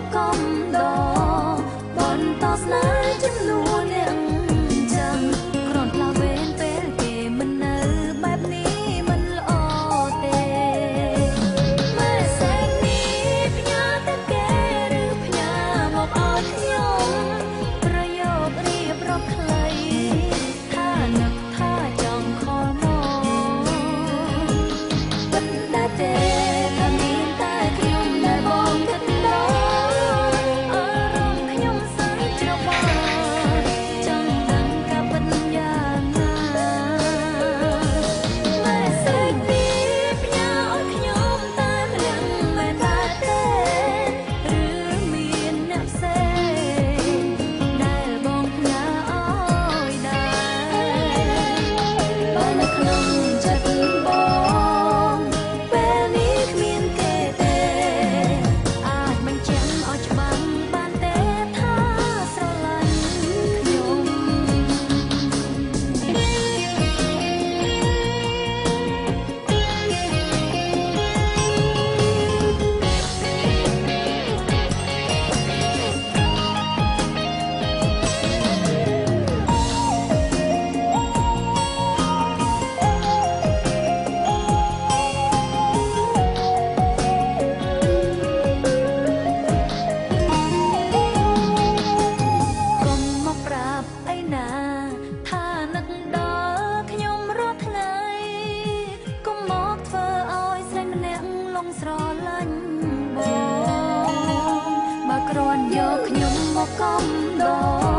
កកំដរបន្តស្នា một công đồ